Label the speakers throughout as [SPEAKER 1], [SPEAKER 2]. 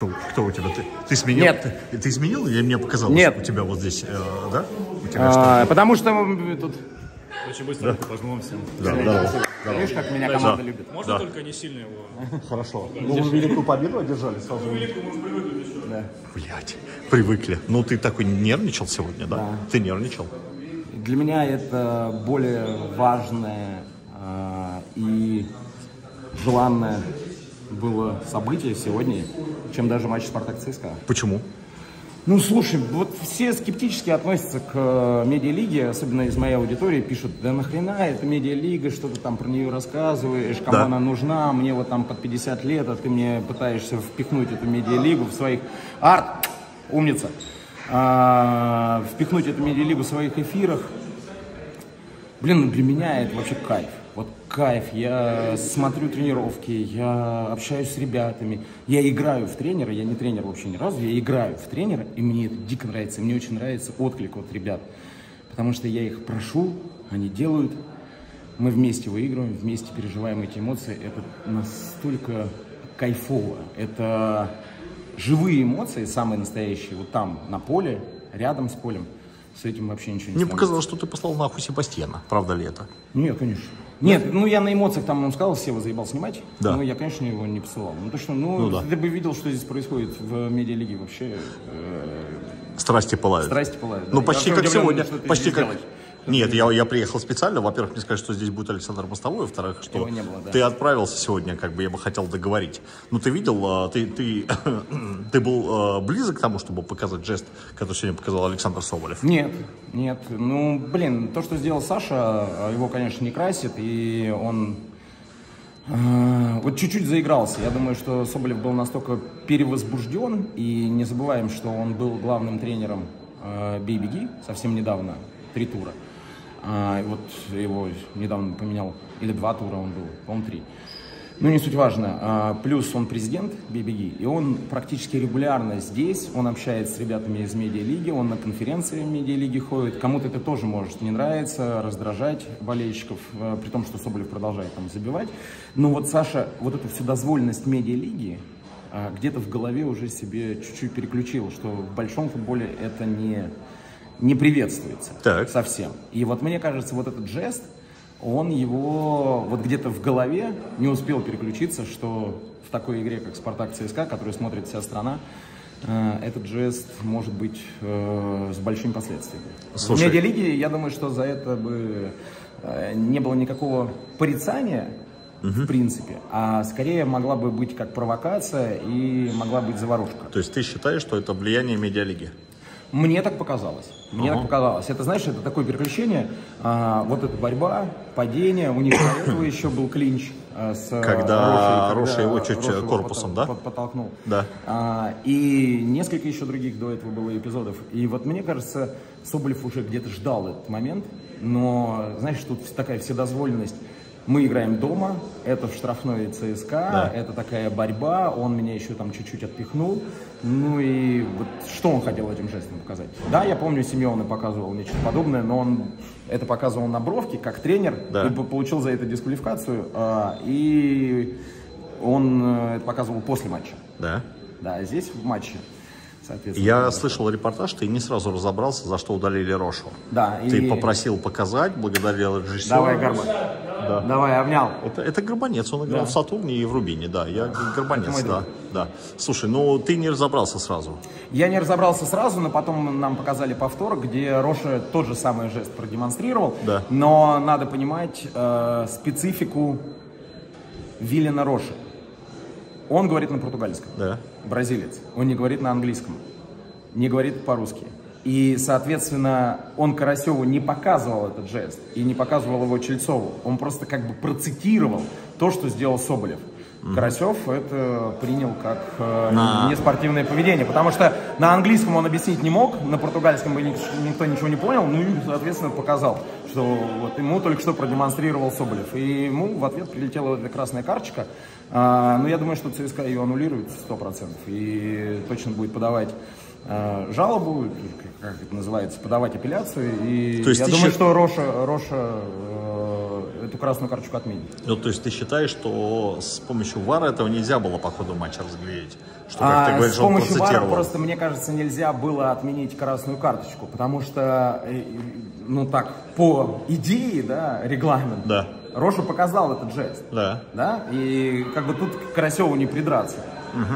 [SPEAKER 1] Кто, кто у тебя? Ты, ты сменил?
[SPEAKER 2] Нет.
[SPEAKER 1] Ты, ты изменил или мне показалось?
[SPEAKER 2] Нет.
[SPEAKER 1] У тебя вот здесь, э, да? У тебя
[SPEAKER 2] А, потому что мы тут...
[SPEAKER 3] Очень быстро пожмем всем.
[SPEAKER 1] что? Да, да.
[SPEAKER 2] Видишь, как меня команда любит.
[SPEAKER 3] Можно
[SPEAKER 1] Да.
[SPEAKER 3] только не сильно его.
[SPEAKER 1] Хорошо. Ну, вы великую победу одержали сразу.
[SPEAKER 2] Да.
[SPEAKER 1] Блять, привыкли. Ну, ты такой нервничал сегодня, да?
[SPEAKER 2] Да.
[SPEAKER 1] Ты нервничал?
[SPEAKER 2] Для меня это более важное а, и желанное было событие сегодня, чем даже матч Спартак ЦСКА.
[SPEAKER 1] Почему?
[SPEAKER 2] Ну, слушай, вот все скептически относятся к э, медиалиге, особенно из моей аудитории, пишут, да нахрена это медиалига, что ты там про нее рассказываешь, кому
[SPEAKER 1] Да.
[SPEAKER 2] она нужна, мне вот там под 50 лет, а ты мне пытаешься впихнуть эту медиалигу в своих... Арт, умница! А, впихнуть эту медиалигу в своих эфирах. Блин, ну для меня это вообще кайф. Вот кайф. Я смотрю тренировки, я общаюсь с ребятами, я играю в тренера, я не тренер вообще ни разу, я играю в тренера, и мне это дико нравится. Мне очень нравится отклик от ребят. Потому что я их прошу, они делают, мы вместе выигрываем, вместе переживаем эти эмоции. Это настолько кайфово. Это живые эмоции, самые настоящие, вот там, на поле, рядом с полем. С этим вообще ничего не
[SPEAKER 1] Мне
[SPEAKER 2] сравнится.
[SPEAKER 1] показалось, что ты послал нахуй Себастьяна. Правда ли это?
[SPEAKER 2] Нет, конечно. Нет, ну я на эмоциях там ему сказал, Сева заебал снимать.
[SPEAKER 1] Да.
[SPEAKER 2] Ну я, конечно, его не посылал. Ну точно, ну,
[SPEAKER 1] Ну да.
[SPEAKER 2] ты бы видел, что здесь происходит в медиалиге вообще. э,
[SPEAKER 1] Страсти пылают.
[SPEAKER 2] страсти пылают.
[SPEAKER 1] Ну,
[SPEAKER 2] да.
[SPEAKER 1] почти как сегодня. Почти как... Нет, я, я приехал специально. Во-первых, мне сказали, что здесь будет Александр Мостовой. Во-вторых, что
[SPEAKER 2] Его не было, да.
[SPEAKER 1] ты отправился сегодня, как бы я бы хотел договорить. Ну, ты видел, а, ты, ты, ты был а, близок к тому, чтобы показать жест, который сегодня показал Александр Соболев?
[SPEAKER 2] Нет, нет. Ну, блин, то, что сделал Саша, его, конечно, не красит, и он э, вот чуть-чуть заигрался. Я думаю, что Соболев был настолько перевозбужден, и не забываем, что он был главным тренером э, Бей-Беги совсем недавно, три тура. А, вот его недавно поменял, или два тура он был, по-моему, три. Ну, не суть важно. А, Плюс он президент Бибиги, и он практически регулярно здесь, он общается с ребятами из медиалиги, он на конференции медиалиги ходит. Кому-то это тоже может не нравиться, раздражать болельщиков, э, при том, что Соболев продолжает там забивать. Но вот Саша, вот эту вседозволенность медиалиги а, где-то в голове уже себе чуть-чуть переключил, что в большом футболе это не, не приветствуется
[SPEAKER 1] Так.
[SPEAKER 2] совсем. И вот мне кажется, вот этот жест, он его вот где-то в голове не успел переключиться, что в такой игре, как Спартак ЦСКА, которую смотрит вся страна, э, этот жест может быть э, с большими последствиями.
[SPEAKER 1] Слушай.
[SPEAKER 2] В медиалиге, я думаю, что за это бы э, не было никакого порицания, в принципе, а скорее могла бы быть как провокация и могла быть заварушка.
[SPEAKER 1] То есть ты считаешь, что это влияние медиалиги?
[SPEAKER 2] Мне так показалось. Мне
[SPEAKER 1] Ага.
[SPEAKER 2] так показалось. Это, знаешь, это такое переключение. а, вот эта борьба, падение. У них этого еще был клинч а, с
[SPEAKER 1] Когда Роша его чуть
[SPEAKER 2] Роша его
[SPEAKER 1] корпусом, да?
[SPEAKER 2] под- Подтолкнул.
[SPEAKER 1] Да.
[SPEAKER 2] А, и несколько еще других до этого было эпизодов. И вот мне кажется, Соболев уже где-то ждал этот момент. Но, знаешь, тут такая вседозволенность. Мы играем дома, это в штрафной ЦСКА,
[SPEAKER 1] Да.
[SPEAKER 2] это такая борьба, он меня еще там чуть-чуть отпихнул. Ну и вот что он хотел этим жестом показать? Да, я помню, Семен показывал нечто подобное, но он это показывал на бровке, как тренер,
[SPEAKER 1] Да.
[SPEAKER 2] и по- получил за это дисквалификацию, а, и он э, это показывал после матча.
[SPEAKER 1] Да.
[SPEAKER 2] Да, а здесь в матче, соответственно.
[SPEAKER 1] Я слышал репортаж, ты не сразу разобрался, за что удалили Рошу.
[SPEAKER 2] Да,
[SPEAKER 1] Ты
[SPEAKER 2] и-
[SPEAKER 1] попросил показать, благодарил режиссера.
[SPEAKER 2] Давай, Горба. Давай, обнял.
[SPEAKER 1] Это, это Горбанец, он играл
[SPEAKER 2] Да.
[SPEAKER 1] в Сатурне и в Рубине, да. Я Горбанец, да, да. Слушай, ну ты не разобрался сразу.
[SPEAKER 2] Я не разобрался сразу, но потом нам показали повтор, где Роша тот же самый жест продемонстрировал.
[SPEAKER 1] Да.
[SPEAKER 2] Но надо понимать э, специфику Виллина Роши. Он говорит на португальском.
[SPEAKER 1] Да.
[SPEAKER 2] Бразилец. Он не говорит на английском. Не говорит по-русски. И, соответственно, он Карасеву не показывал этот жест и не показывал его Чельцову. Он просто как бы процитировал то, что сделал Соболев. Карасев это принял как э,
[SPEAKER 1] На-
[SPEAKER 2] неспортивное поведение, потому что на английском он объяснить не мог, на португальском бы ник- никто ничего не понял, ну и, соответственно, показал, что вот ему только что продемонстрировал Соболев. И ему в ответ прилетела эта красная карточка. А, но я думаю, что ЦСКА ее аннулирует 100% и точно будет подавать жалобу, как это называется, подавать апелляцию. И
[SPEAKER 1] То есть
[SPEAKER 2] я думаю,
[SPEAKER 1] счит-
[SPEAKER 2] что Роша, Роша э, эту красную карточку отменит.
[SPEAKER 1] Ну, то есть ты считаешь, что с помощью ВАРа этого нельзя было по ходу матча разглядеть? Что, как
[SPEAKER 2] А
[SPEAKER 1] ты говоришь,
[SPEAKER 2] с
[SPEAKER 1] он
[SPEAKER 2] помощью ВАРа просто, мне кажется, нельзя было отменить красную карточку, потому что, э, ну так, по идее, да, регламент,
[SPEAKER 1] Да.
[SPEAKER 2] Роша показал этот жест.
[SPEAKER 1] Да.
[SPEAKER 2] Да, и как бы тут к Карасеву не придраться.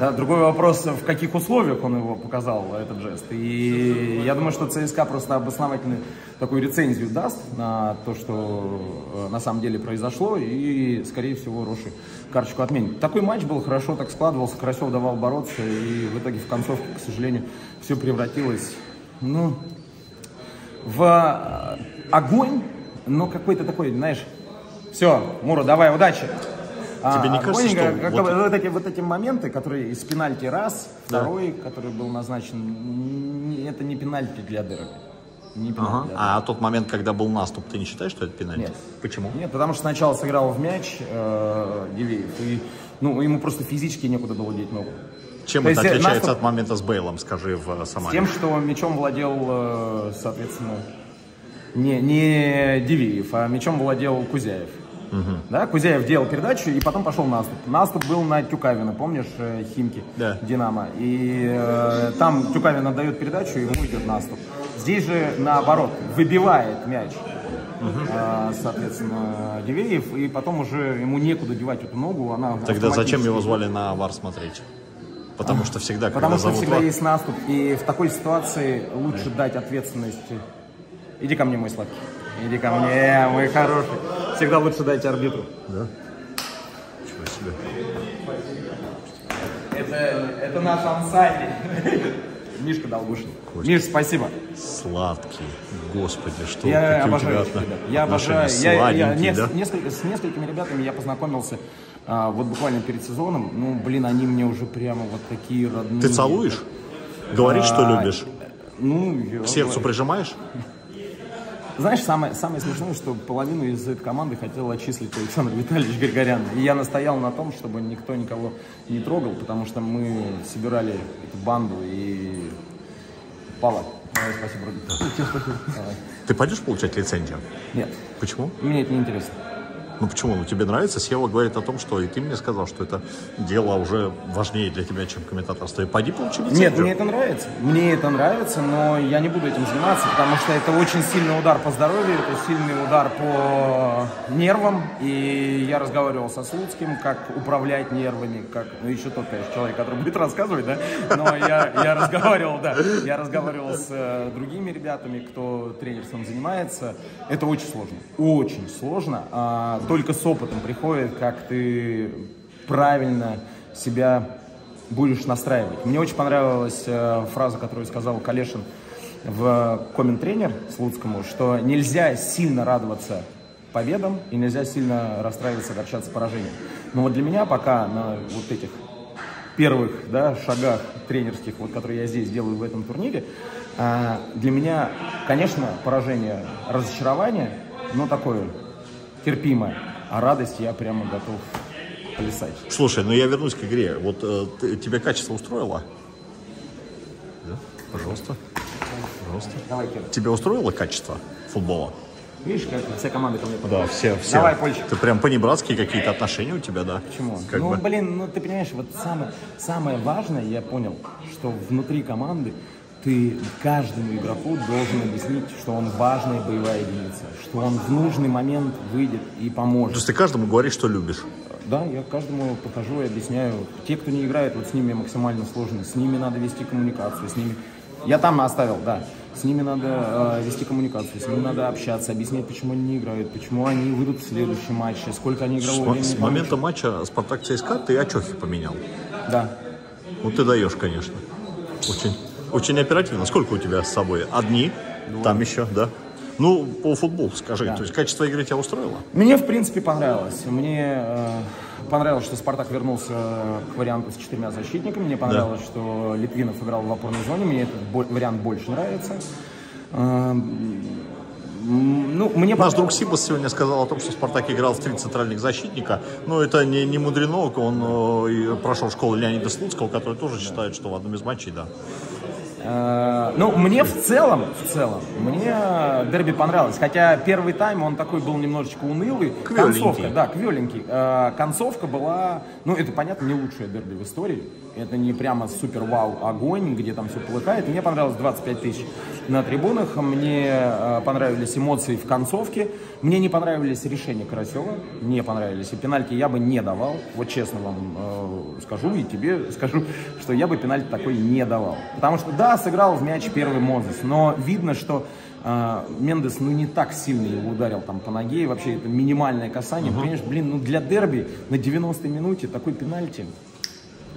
[SPEAKER 2] Да, другой вопрос, в каких условиях он его показал, этот жест. И я думаю, что ЦСКА просто обосновательную такую рецензию даст на то, что э, на самом деле произошло, и, скорее всего, Роши карточку отменит. Такой матч был, хорошо так складывался, Карасев давал бороться, и в итоге в концовке, к сожалению, все превратилось, ну, в э, огонь, но какой-то такой, знаешь, все, Мура, давай, удачи.
[SPEAKER 1] Тебе не кажется, что
[SPEAKER 2] как-
[SPEAKER 1] вот-
[SPEAKER 2] вот... эти, вот эти моменты, которые из пенальти раз,
[SPEAKER 1] Да.
[SPEAKER 2] второй, который был назначен, это не пенальти для Дерби. Не пенальти
[SPEAKER 1] Ага.
[SPEAKER 2] для
[SPEAKER 1] А тот момент, когда был наступ, ты не считаешь, что это пенальти?
[SPEAKER 2] Нет.
[SPEAKER 1] Почему?
[SPEAKER 2] Нет, потому что сначала сыграл в мяч э, Дивеев, и ну, ему просто физически некуда было деть ногу.
[SPEAKER 1] Чем
[SPEAKER 2] То
[SPEAKER 1] это
[SPEAKER 2] есть, э,
[SPEAKER 1] отличается
[SPEAKER 2] наступ-
[SPEAKER 1] от момента с Бейлом, скажи, в э,
[SPEAKER 2] С
[SPEAKER 1] Самаре?
[SPEAKER 2] тем, что мячом владел, э, соответственно, не, не Дивеев, а мячом владел Кузяев. Да, Кузяев делал передачу и потом пошел наступ. Наступ был на Тюкавина, помнишь, э, Химки,
[SPEAKER 1] Да.
[SPEAKER 2] Динамо. И э, там Тюкавин отдает передачу, и ему идет наступ. Здесь же наоборот, выбивает мяч, э, соответственно, Дивеев, и потом уже ему некуда девать эту ногу. Она
[SPEAKER 1] Тогда зачем его звали на ВАР смотреть? Потому что всегда,
[SPEAKER 2] Потому что
[SPEAKER 1] зовут
[SPEAKER 2] всегда
[SPEAKER 1] ВАР-
[SPEAKER 2] есть наступ, и в такой ситуации лучше дать ответственность. Иди ко мне, мой сладкий. Иди ко мне, мой хороший. Всегда лучше дать арбитру.
[SPEAKER 1] Ничего себе.
[SPEAKER 2] Это, это наш ансайдер. Мишка Долгушин. Миш, спасибо.
[SPEAKER 1] Сладкий. Господи, что
[SPEAKER 2] Я
[SPEAKER 1] какие
[SPEAKER 2] обожаю
[SPEAKER 1] тебя
[SPEAKER 2] ребят. Я обожаю. Я, я нес-
[SPEAKER 1] да?
[SPEAKER 2] несколько, с несколькими ребятами я познакомился а, вот буквально перед сезоном. Ну, блин, они мне уже прямо вот такие родные.
[SPEAKER 1] Ты целуешь? Говоришь, что
[SPEAKER 2] А,
[SPEAKER 1] любишь?
[SPEAKER 2] Ну, я...
[SPEAKER 1] К сердцу прижимаешь?
[SPEAKER 2] Знаешь, самое, самое смешное, что половину из этой команды хотел отчислить Александр Витальевич Григорян. И я настоял на том, чтобы никто никого не трогал, потому что мы собирали эту банду и... Пала, давай, спасибо, Руди. Давай.
[SPEAKER 1] Ты пойдешь получать лицензию?
[SPEAKER 2] Нет,
[SPEAKER 1] Почему?
[SPEAKER 2] мне это не интересно.
[SPEAKER 1] Ну почему? Ну тебе нравится? Сева говорит о том, что и ты мне сказал, что это дело уже важнее для тебя, чем комментаторство. И пойди получи лицензию.
[SPEAKER 2] Нет, мне это нравится. Мне это нравится, но я не буду этим заниматься, потому что это очень сильный удар по здоровью, это сильный удар по нервам. И я разговаривал со Слуцким, как управлять нервами, как, ну еще тот, конечно, человек, который будет рассказывать, да, но я, я разговаривал, да, я разговаривал с э, другими ребятами, кто тренерством занимается. Это очень сложно, очень сложно. А, только с опытом приходит, как ты правильно себя будешь настраивать. Мне очень понравилась э, фраза, которую сказал Калешин в коммент-тренер Слуцкому, что нельзя сильно радоваться победам и нельзя сильно расстраиваться, огорчаться поражением. Но вот для меня пока на вот этих первых да, шагах тренерских, вот, которые я здесь делаю в этом турнире, а, для меня, конечно, поражение, разочарование, но такое терпимое. А радость я прямо готов плясать.
[SPEAKER 1] Слушай, ну я вернусь к игре. Вот э, ты- тебе качество устроило? Да? Пожалуйста. Пожалуйста.
[SPEAKER 2] Давай, Кир.
[SPEAKER 1] Тебе устроило качество футбола?
[SPEAKER 2] Видишь, как вся команда ко мне
[SPEAKER 1] Да, все, все.
[SPEAKER 2] Давай, Польчик.
[SPEAKER 1] Ты прям понебратские какие-то отношения у тебя, да?
[SPEAKER 2] Почему?
[SPEAKER 1] Как
[SPEAKER 2] ну,
[SPEAKER 1] бы.
[SPEAKER 2] блин, ну ты понимаешь, вот самое, самое важное, я понял, что внутри команды ты каждому игроку должен объяснить, что он важная боевая единица, что он в нужный момент выйдет и
[SPEAKER 1] То
[SPEAKER 2] поможет.
[SPEAKER 1] есть ты каждому говоришь, что любишь.
[SPEAKER 2] Да, я каждому покажу и объясняю. Те, кто не играет, вот с ними максимально сложно. С ними надо вести коммуникацию, с ними... Я там оставил, да. С ними надо э, вести коммуникацию, с ними надо общаться, объяснять, почему они не играют, почему они выйдут в следующем матче, сколько они
[SPEAKER 1] С,
[SPEAKER 2] игрового
[SPEAKER 1] мо-
[SPEAKER 2] времени
[SPEAKER 1] с момента матча Спартак ЦСКА ты очохи поменял.
[SPEAKER 2] Да.
[SPEAKER 1] Ну ты даешь, конечно. Очень, очень оперативно. Сколько у тебя с собой? Одни? Там еще, да? Ну, по футболу скажи. То есть качество игры тебя устроило?
[SPEAKER 2] Мне, в принципе, понравилось. Мне э, понравилось, что Спартак вернулся к варианту с четырьмя защитниками. Мне понравилось, что Литвинов играл в опорной зоне. Мне этот бо- вариант больше нравится. Э, ну, мне
[SPEAKER 1] Наш друг Сибас сегодня сказал о том, что Спартак играл в три центральных защитника. Но это не, не мудрено. Он э, прошел школу Леонида Слуцкого, который тоже считает, что в одном из матчей, да.
[SPEAKER 2] Э, Ну, мне в целом, в целом, мне дерби понравилось. Хотя первый тайм, он такой был немножечко унылый.
[SPEAKER 1] Квеленький.
[SPEAKER 2] Концовка, да, квеленький. Э, Концовка была, ну, это, понятно, не лучшее дерби в истории. Это не прямо супер-вау огонь, где там все полыхает. Мне понравилось 25 тысяч на трибунах. Мне э, понравились эмоции в концовке. Мне не понравились решения Карасева. Не понравились. И пенальти я бы не давал. Вот честно вам э, скажу и тебе скажу, что я бы пенальти такой не давал. Потому что, да, сыграл в мяч первый Мозес, но видно, что э, Мендес, ну, не так сильно его ударил там по ноге, и вообще это минимальное касание. Понимаешь, блин, ну, для дерби на 90-й минуте такой пенальти,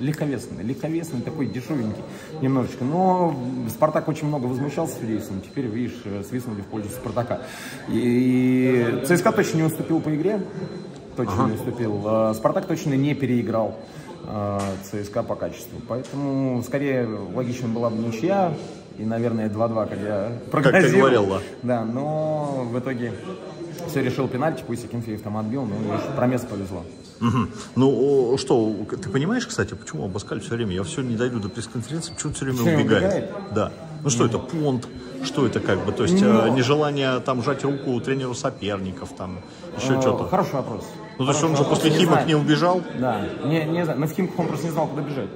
[SPEAKER 2] легковесный, легковесный, такой дешевенький немножечко. Но Спартак очень много возмущался судейством, теперь, видишь, свистнули в пользу Спартака. И ЦСКА точно не уступил по игре, точно не уступил. А Спартак точно не переиграл э, ЦСКА по качеству. Поэтому, скорее, логично была бы ничья. И, наверное, 2-2, как я прогнозировал.
[SPEAKER 1] говорил, да.
[SPEAKER 2] Да, но в итоге все решил пенальти, пусть Акинфеев там отбил, но про место повезло.
[SPEAKER 1] Мгм. Ну, что, ты понимаешь, кстати, почему Абаскаль все время, я все не дойду до пресс-конференции, почему все время убегает?
[SPEAKER 2] убегает?
[SPEAKER 1] Да. Ну что это, понт, что это как бы, то есть
[SPEAKER 2] Ну.
[SPEAKER 1] э, нежелание там жать руку тренеру соперников, там, еще
[SPEAKER 2] Э,
[SPEAKER 1] что-то.
[SPEAKER 2] Хороший вопрос.
[SPEAKER 1] Ну, то есть он же после Химок не убежал?
[SPEAKER 2] Да, не, не знаю, но в Химках он просто не знал, куда бежать.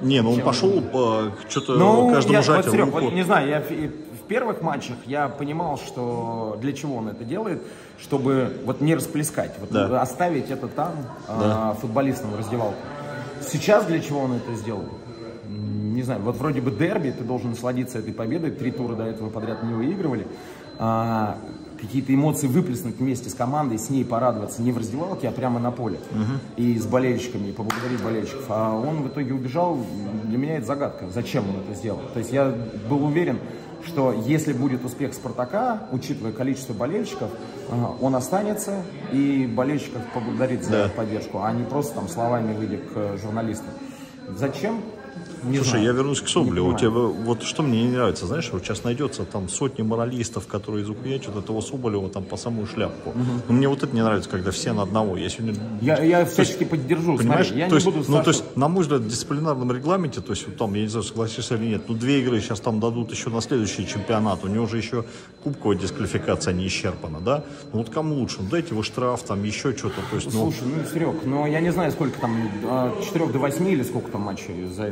[SPEAKER 1] Не, ну он пошел по что-то
[SPEAKER 2] Ну,
[SPEAKER 1] каждому
[SPEAKER 2] я,
[SPEAKER 1] жать
[SPEAKER 2] вот, Серег,
[SPEAKER 1] руку.
[SPEAKER 2] вот не знаю, я первых матчах я понимал, что для чего он это делает, чтобы вот не расплескать, вот
[SPEAKER 1] Да.
[SPEAKER 2] оставить это там а, футболистам в раздевалку. Сейчас для чего он это сделал? Не знаю, вот вроде бы дерби, ты должен насладиться этой победой, три тура до этого подряд не выигрывали. А, какие-то эмоции выплеснуть вместе с командой, с ней порадоваться не в раздевалке, а прямо на поле. И с болельщиками, и поблагодарить болельщиков. А он в итоге убежал, для меня это загадка, зачем он это сделал. То есть я был уверен, что если будет успех Спартака, учитывая количество болельщиков, а, он останется и болельщиков поблагодарит за
[SPEAKER 1] Да.
[SPEAKER 2] поддержку, а не просто там словами выйдя к э, журналистам. Зачем? Не
[SPEAKER 1] Слушай,
[SPEAKER 2] знаю.
[SPEAKER 1] я вернусь к Соболеву. У тебя вот что мне не нравится, знаешь, вот сейчас найдется там сотни моралистов, которые изукраячат этого Соболева там по самую шляпку. Но мне вот это не нравится, когда все на одного. Я сегодня
[SPEAKER 2] Я, я всячески поддержу.
[SPEAKER 1] Понимаешь,
[SPEAKER 2] Смотри, я
[SPEAKER 1] то,
[SPEAKER 2] не
[SPEAKER 1] есть,
[SPEAKER 2] буду
[SPEAKER 1] ну, то есть, на мой взгляд, в дисциплинарном регламенте, то есть, вот там, я не знаю, согласишься или нет, ну, две игры сейчас там дадут еще на следующий чемпионат, у него же еще кубковая дисквалификация не исчерпана, да? Ну, вот кому лучше? Ну, дайте его штраф, там, еще что-то, то есть, ну,
[SPEAKER 2] Слушай, ну, Серег, ну я не знаю, сколько там, от 4 до 8 или сколько там матчей за это.